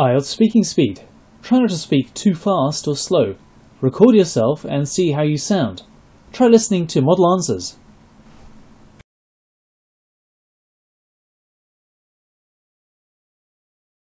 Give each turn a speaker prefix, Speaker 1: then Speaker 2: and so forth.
Speaker 1: IELTS speaking speed. Try not to speak too fast or slow. Record yourself and see how you sound. Try listening to model answers.